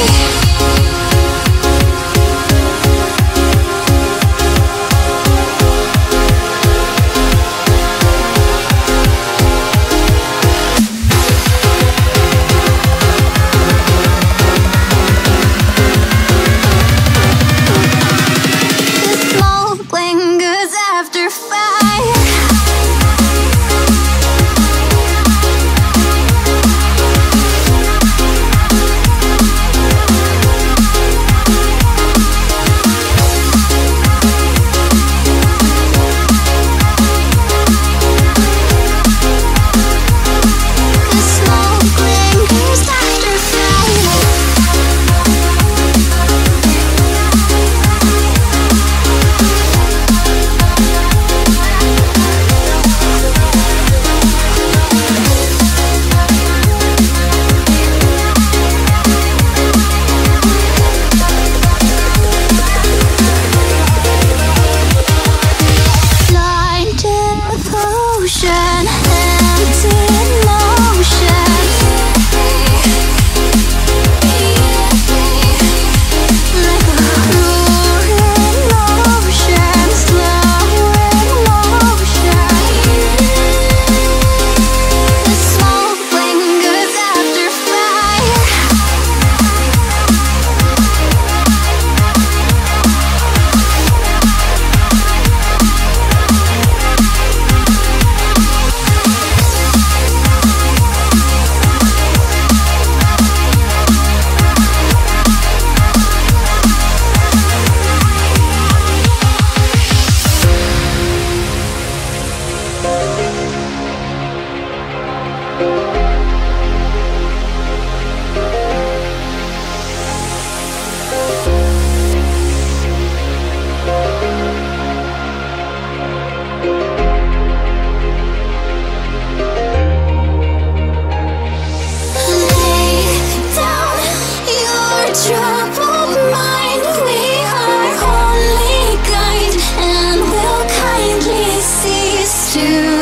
Thank to